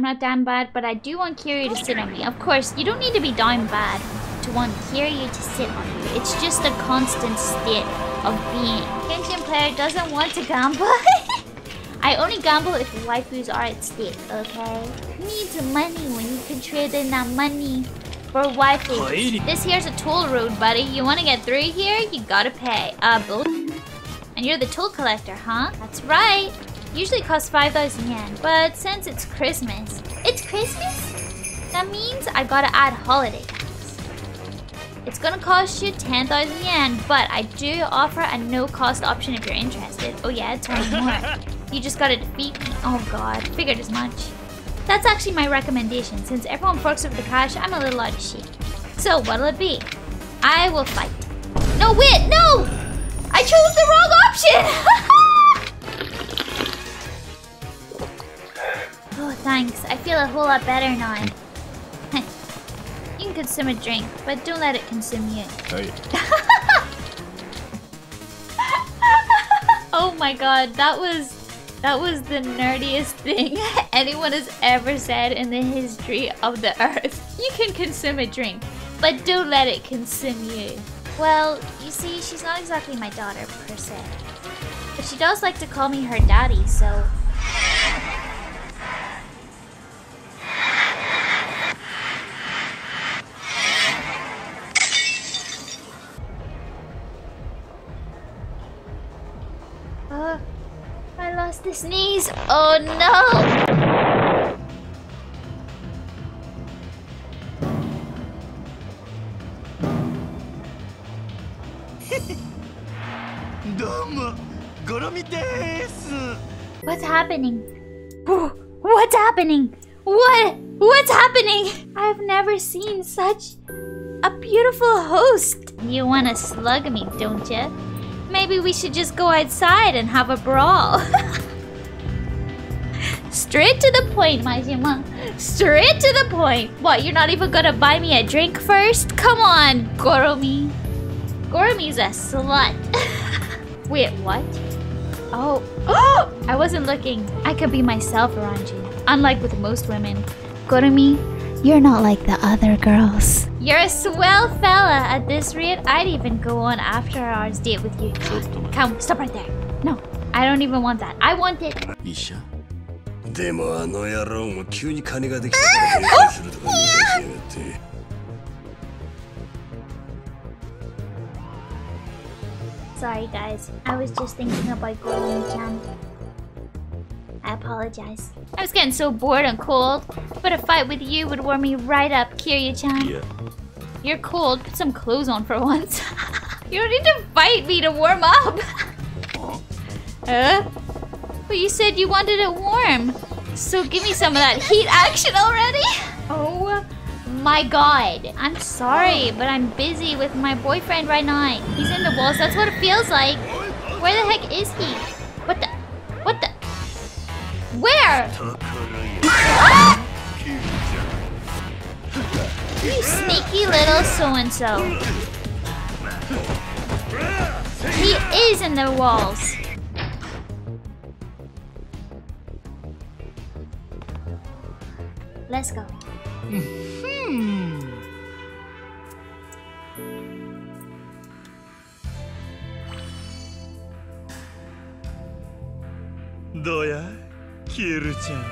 I'm not down bad, but I do want Kiryu to sit on me. Of course, you don't need to be down bad to want Kiryu to sit on you. It's just a constant state of being. Genshin player doesn't want to gamble. I only gamble if waifus are at stake, okay? Needs money when you can trade in that money for waifus. This here's a toll road, buddy. You want to get through here? You gotta pay. Uh, bull. And you're the toll collector, huh? That's right. Usually costs 5,000 yen, but since it's Christmas... It's Christmas? That means I gotta add holiday tax. It's gonna cost you 10,000 yen, but I do offer a no-cost option if you're interested. Oh yeah, it's one more. You just gotta defeat me. Oh god, figured as much. That's actually my recommendation. Since everyone forks over the cash, I'm a little out of shape. So, what'll it be? I will fight. No, wait, no! I chose the wrong option! thanks. I feel a whole lot better now. you can consume a drink, but don't let it consume you. Oh, hey. oh my god, that was that was the nerdiest thing anyone has ever said in the history of the earth. You can consume a drink, but don't let it consume you. Well, you see, she's not exactly my daughter, per se. But she does like to call me her daddy, so... I lost this sneeze. Oh no! What's happening? What's happening? What? What's happening? I've never seen such a beautiful host. You wanna slug me, don't ya? Maybe we should just go outside and have a brawl. Straight to the point, Majima. Straight to the point. What, you're not even gonna buy me a drink first? Come on, Goromi. Goromi's a slut. Wait, what? Oh. Oh! I wasn't looking. I could be myself around you. Unlike with most women. Goromi, you're not like the other girls. You're a swell fella. At this rate, I'd even go on after hours date with you. Come, stop right there. No, I don't even want that. I want it. 医者でもあの野郎も急に金ができたから返済するとか言い出しやがって Sorry, guys. I was just thinking about Goromi-chan. I apologize. I was getting so bored and cold, but a fight with you would warm me right up, Kiryu-chan. いや You're cold. Put some clothes on for once. you don't need to fight me to warm up. huh? But you said you wanted it warm. So give me some of that heat action already. Oh my god. I'm sorry, but I'm busy with my boyfriend right now. He's in the walls. That's what it feels like. Where the heck is he? Where? You sneaky little so-and-so. He is in the walls. Let's go. Hmm. キルちゃん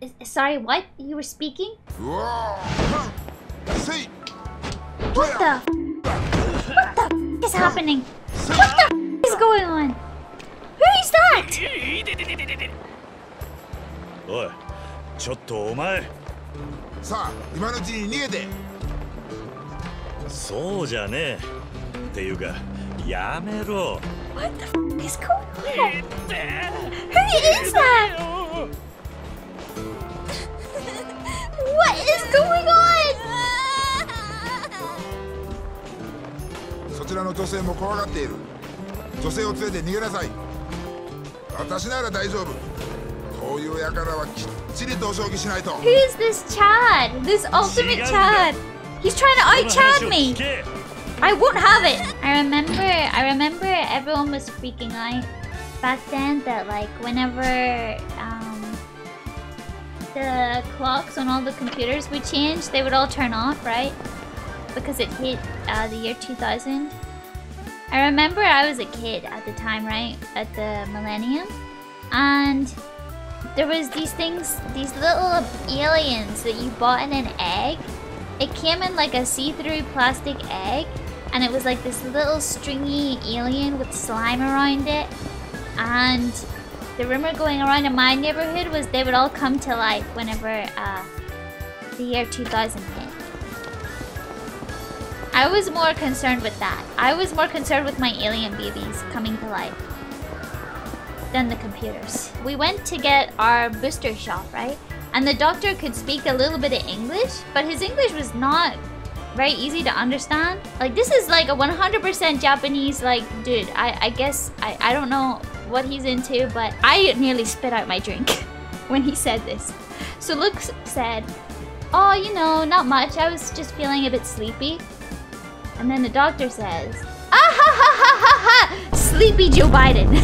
Is- Sorry, what? You were speaking? うわーせい What the? What the is happening? What the is going on? Is that? おいちょっとお前さあ今のうちに逃げてそうじゃねえっていうかやめろ What the is going on? Who is that? What is going on? そちらの女性も怖がっている女性を連れて逃げなさい私なら大丈夫こういう る輩はきっちりとお仕置きしないと Who's this Chad? This ultimate Chad. He's trying to out Chad me. I won't have it. I remember. I remember everyone was freaking out back then that like whenever um, the clocks on all the computers would change, they would all turn off, right? Because it hit uh, the year 2000. I remember I was a kid at the time, right? At the millennium. And there was these things, these little aliens that you bought in an egg. It came in like a see-through plastic egg. And it was like this little stringy alien with slime around it. And the rumor going around in my neighborhood was they would all come to life whenever uh, the year 2000 hit. I was more concerned with that. I was more concerned with my alien babies coming to life than the computers. We went to get our booster shot, right? And the doctor could speak a little bit of English, but his English was not very easy to understand. Like, this is like a 100% Japanese, like, dude, I, I guess, I, I don't know what he's into, but I nearly spit out my drink when he said this. So Luke said, oh, you know, not much. I was just feeling a bit sleepy. And then the doctor says, ah ha ha ha ha ha, sleepy Joe Biden.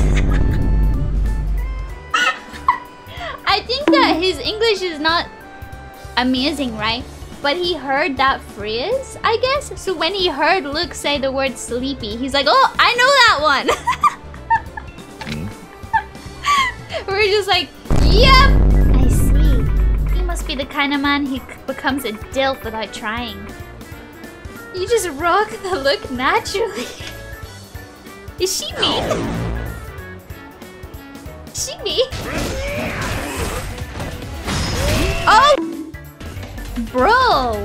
I think that his English is not amazing, right? But he heard that phrase, I guess. So when he heard Luke say the word sleepy, he's like, oh, I know that one. We're just like, yep, I. He must be the kind of man he becomes a dilf without trying. You just rock the look naturally. Is she me? Is she me? Oh! Bro!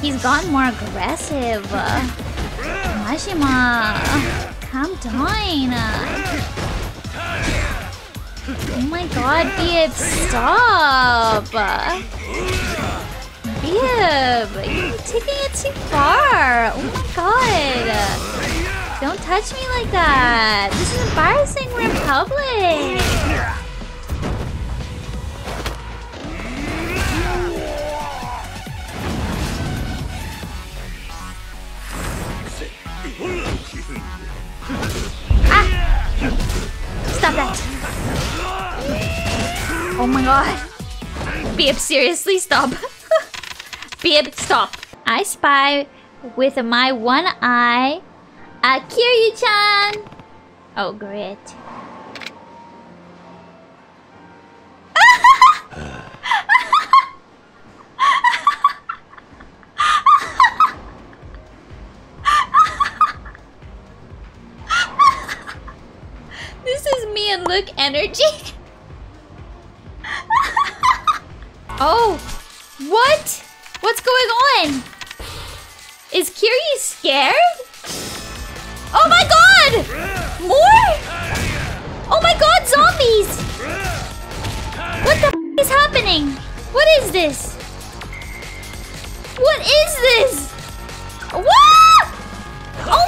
He's gotten more aggressive. Majima, calm down. Oh my god, Bib, stop! Bib, you're taking it far. Oh my god. Don't touch me like that. This is embarrassing. We're in public. Ah! Stop that. Oh my god. Bib, seriously, stop. Bib, stop. I spy with my one eye a Kiryu-chan. Oh, great. this is me and Luke energy. scared? Oh my god! More? Oh my god, zombies! What the is happening? What is this? What is this? What? Oh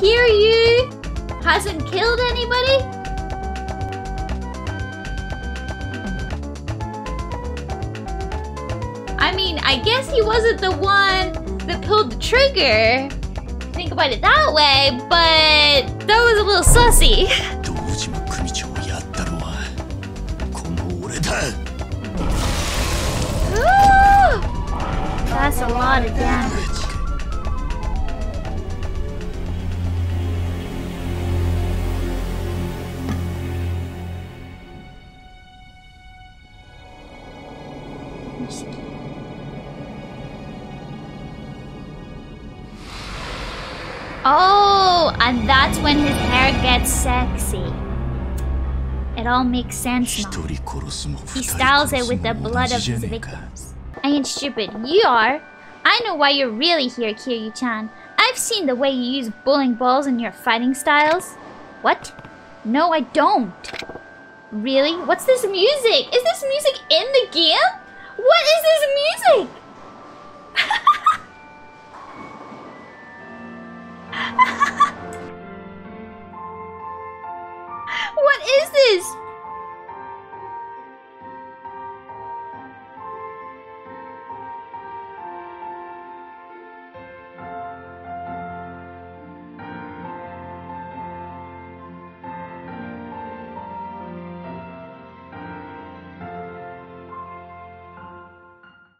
Kiryu hasn't killed anybody? I mean, I guess he wasn't the one that pulled the trigger. Think about it that way, but that was a little sussy. That's a lot of damage. Oh, and that's when his hair gets sexy. It all makes sense now. He styles it with the blood of his victims. I ain't stupid. You are. I know why you're really here, Kiryu-chan. I've seen the way you use bowling balls in your fighting styles. What? No, I don't. Really? What's this music? Is this music in the game? What is this music? is?